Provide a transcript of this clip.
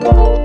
Thank